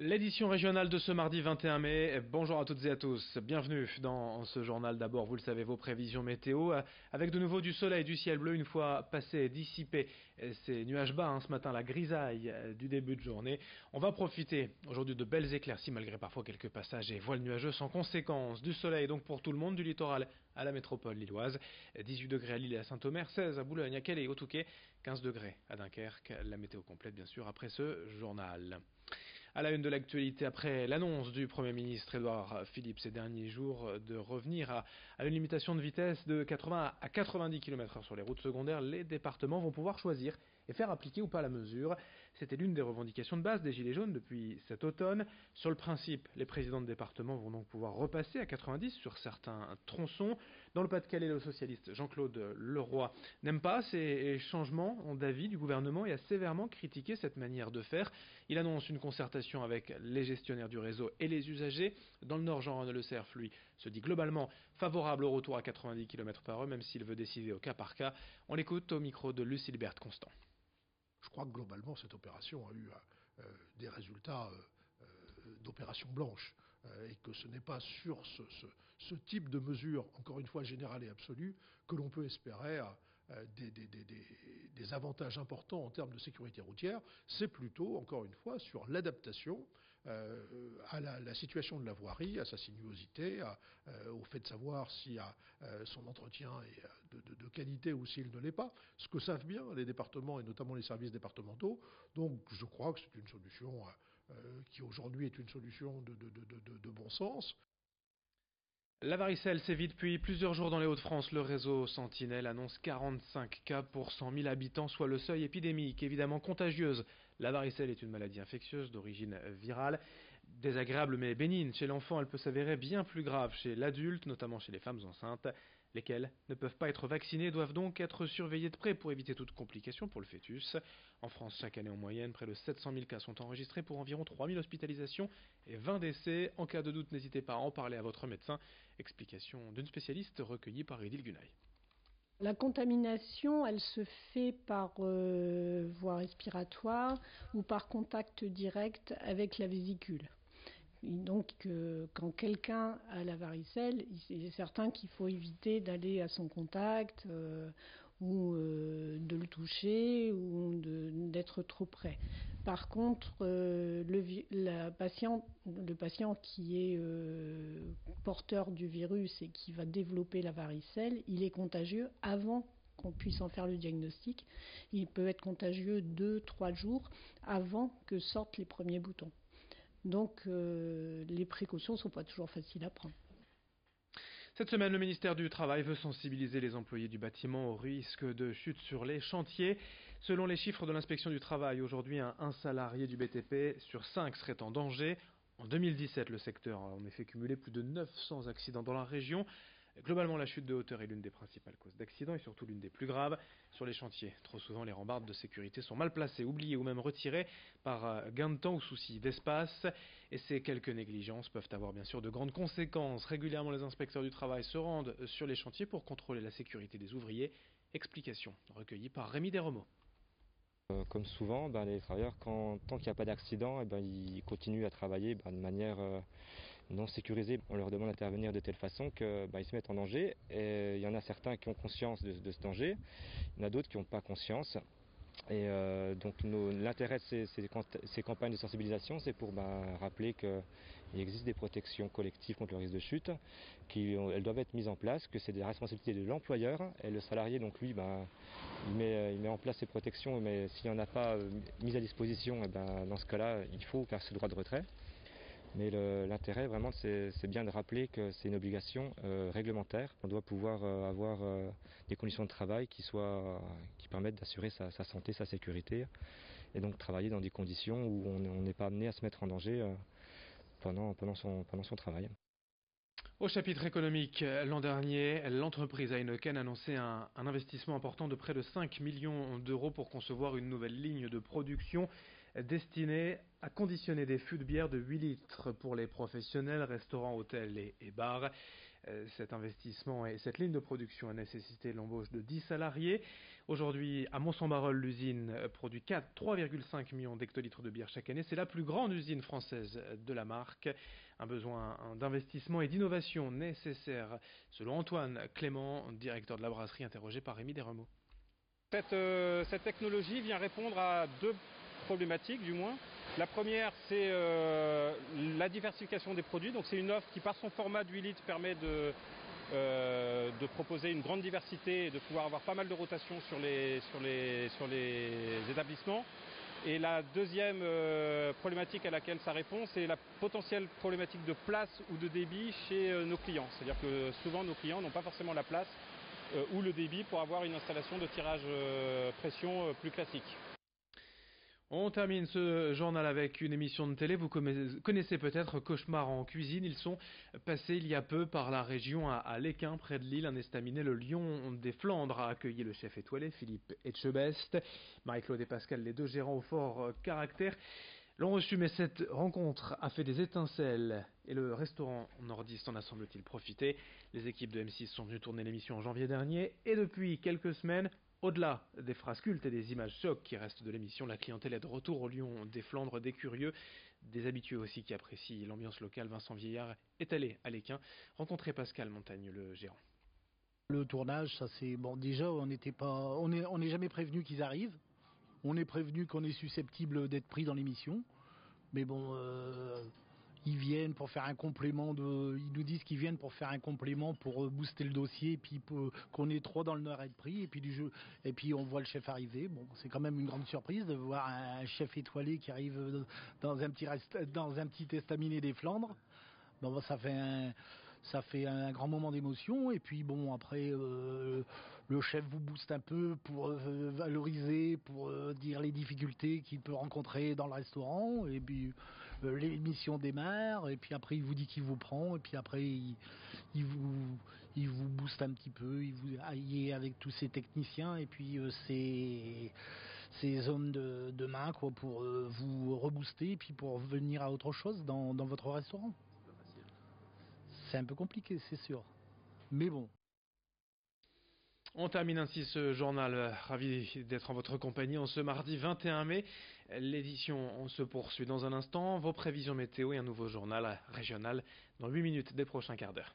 L'édition régionale de ce mardi 21 mai. Bonjour à toutes et à tous. Bienvenue dans ce journal. D'abord, vous le savez, vos prévisions météo. Avec de nouveau du soleil, du ciel bleu, une fois passé, dissipé ces nuages bas, hein, ce matin, la grisaille du début de journée. On va profiter aujourd'hui de belles éclaircies, malgré parfois quelques passages et voiles nuageux sans conséquence. Du soleil donc pour tout le monde, du littoral à la métropole lilloise. 18 degrés à Lille et à Saint-Omer, 16 à Boulogne, à Calais et au Touquet, 15 degrés à Dunkerque. La météo complète, bien sûr, après ce journal. À la une de l'actualité, après l'annonce du Premier ministre Édouard Philippe ces derniers jours de revenir à, une limitation de vitesse de 80 à 90 km/h sur les routes secondaires, les départements vont pouvoir choisir et faire appliquer ou pas la mesure. C'était l'une des revendications de base des Gilets jaunes depuis cet automne. Sur le principe, les présidents de département vont donc pouvoir repasser à 90 sur certains tronçons. Dans le Pas-de-Calais, le socialiste Jean-Claude Leroy n'aime pas ces changements d'avis du gouvernement et a sévèrement critiqué cette manière de faire. Il annonce une concertation avec les gestionnaires du réseau et les usagers. Dans le Nord, Jean-René Le Cerf, lui, se dit globalement favorable au retour à 90 km par heure, même s'il veut décider au cas par cas. On l'écoute au micro de Lucille Berthe Constant. Que globalement, cette opération a eu euh, des résultats euh, euh, d'opération blanche et que ce n'est pas sur ce, type de mesure, encore une fois générale et absolue, que l'on peut espérer des, avantages importants en termes de sécurité routière. C'est plutôt, encore une fois, sur l'adaptation euh, à la, situation de la voirie, à sa sinuosité, euh, au fait de savoir si euh, son entretien est de, qualité ou s'il ne l'est pas, ce que savent bien les départements et notamment les services départementaux. Donc je crois que c'est une solution qui aujourd'hui est une solution de bon sens. La varicelle sévit depuis plusieurs jours dans les Hauts-de-France. Le réseau Sentinelle annonce 45 cas pour 100 000 habitants, soit le seuil épidémique, évidemment contagieuse. La varicelle est une maladie infectieuse d'origine virale. Désagréable mais bénigne chez l'enfant, elle peut s'avérer bien plus grave chez l'adulte, notamment chez les femmes enceintes lesquels ne peuvent pas être vaccinés doivent donc être surveillés de près pour éviter toute complication pour le fœtus. En France, chaque année en moyenne, près de 700 000 cas sont enregistrés pour environ 3 000 hospitalisations et 20 décès. En cas de doute, n'hésitez pas à en parler à votre médecin. Explication d'une spécialiste recueillie par Edil Gunaï. La contamination, elle se fait par euh, voie respiratoire ou par contact direct avec la vésicule donc, quand quelqu'un a la varicelle, il est certain qu'il faut éviter d'aller à son contact euh, ou euh, de le toucher ou d'être trop près. Par contre, euh, le, patient, le patient qui est porteur du virus et qui va développer la varicelle, il est contagieux avant qu'on puisse en faire le diagnostic. Il peut être contagieux deux, trois jours avant que sortent les premiers boutons. Donc euh, les précautions ne sont pas toujours faciles à prendre. Cette semaine, le ministère du Travail veut sensibiliser les employés du bâtiment au risque de chute sur les chantiers. Selon les chiffres de l'inspection du travail, aujourd'hui, un, un, salarié du BTP sur cinq serait en danger. En 2017, le secteur a en effet cumulé plus de 900 accidents dans la région. Globalement, la chute de hauteur est l'une des principales causes d'accidents et surtout l'une des plus graves sur les chantiers. Trop souvent, les rambardes de sécurité sont mal placées, oubliées ou même retirées par euh, gain de temps ou souci d'espace. Et ces quelques négligences peuvent avoir bien sûr de grandes conséquences. Régulièrement, les inspecteurs du travail se rendent sur les chantiers pour contrôler la sécurité des ouvriers. Explication recueillie par Rémi Desremeaux. Euh, comme souvent, ben, les travailleurs, tant qu'il n'y a pas d'accident, eh ben, ils continuent à travailler ben, de manière euh, non sécurisés, on leur demande d'intervenir de telle façon qu'ils bah, se mettent en danger. Il y en a certains qui ont conscience de, ce danger, il y en a d'autres qui n'ont pas conscience. Et euh, donc l'intérêt de ces, campagnes de sensibilisation, c'est pour bah, rappeler qu'il existe des protections collectives contre le risque de chute, qu'elles doivent être mises en place, que c'est des responsabilités de l'employeur et le salarié, donc lui, bah, il, met, en place ces protections, mais s'il n'y en a pas euh, mis à disposition, eh ben, dans ce cas-là, il faut faire ce droit de retrait. Mais l'intérêt vraiment c'est bien de rappeler que c'est une obligation euh, réglementaire. On doit pouvoir euh, avoir euh, des conditions de travail qui, soient, qui permettent d'assurer sa, santé, sa sécurité et donc travailler dans des conditions où on n'est pas amené à se mettre en danger pendant, pendant, son, pendant son travail. Au chapitre économique, l'an dernier, l'entreprise Heineken a annoncé un, un, investissement important de près de 5 millions d'euros pour concevoir une nouvelle ligne de production destiné à conditionner des fûts de bière de 8 litres pour les professionnels, restaurants, hôtels et, bars. Cet investissement et cette ligne de production a nécessité l'embauche de 10 salariés. Aujourd'hui, à Mont-Saint-Barreul, l'usine produit 3,5 millions d'hectolitres de bière chaque année. C'est la plus grande usine française de la marque. Un besoin d'investissement et d'innovation nécessaire, selon Antoine Clément, directeur de la brasserie, interrogé par Rémi Desremeaux. Cette, euh, cette, technologie vient répondre à deux du moins. La première, c'est euh, la diversification des produits. Donc c'est une offre qui, par son format de 8 litres, permet de, euh, proposer une grande diversité et de pouvoir avoir pas mal de rotation sur les, établissements. Et la deuxième euh, problématique à laquelle ça répond, c'est la potentielle problématique de place ou de débit chez euh, nos clients. C'est-à-dire que souvent nos clients n'ont pas forcément la place euh, ou le débit pour avoir une installation de tirage pression plus classique. On termine ce journal avec une émission de télé. Vous connaissez peut-être Cauchemar en cuisine. Ils sont passés il y a peu par la région à Léquin, près de Lille. Un estaminet, le Lion des Flandres, a accueilli le chef étoilé Philippe Etchebest. Marie-Claude et Pascal, les deux gérants au fort caractère, l'ont reçu. Mais cette rencontre a fait des étincelles et le restaurant nordiste en a semble-t-il profité. Les équipes de M6 sont venues tourner l'émission en janvier dernier et depuis quelques semaines, au-delà des phrases cultes et des images chocs qui restent de l'émission, la clientèle est de retour au Lyon des Flandres, des curieux, des habitués aussi qui apprécient l'ambiance locale. Vincent Vieillard est allé à l'Équin rencontrer Pascal Montagne, le gérant. Le tournage, ça c'est bon. Déjà, on n'était pas, on n'est jamais prévenu qu'ils arrivent. On est prévenu qu'on est susceptible d'être pris dans l'émission. Mais bon, euh, ils viennent pour faire un complément de, ils nous disent qu'ils viennent pour faire un complément pour euh, booster le dossier et puis qu'on est trop dans le nord et de prix et puis du et puis on voit le chef arriver. Bon, c'est quand même une grande surprise de voir un chef étoilé qui arrive dans un petit dans un petit estaminet des Flandres. Bon, ça fait un ça fait un grand moment d'émotion et puis bon après euh, le chef vous booste un peu pour euh, valoriser pour dire les difficultés qu'il peut rencontrer dans le restaurant et puis euh, l'émission démarre, et puis après il vous dit qu'il vous prend, et puis après il, vous, il vous booste un petit peu, il vous aille avec tous ses techniciens, et puis euh, ses, hommes de, de, main quoi, pour euh, vous rebooster, et puis pour venir à autre chose dans, dans votre restaurant. C'est un peu compliqué, c'est sûr. Mais bon, on termine ainsi ce journal. Ravi d'être en votre compagnie en ce mardi 21 mai. L'édition se poursuit dans un instant. Vos prévisions météo et un nouveau journal régional dans 8 minutes des prochains quarts d'heure.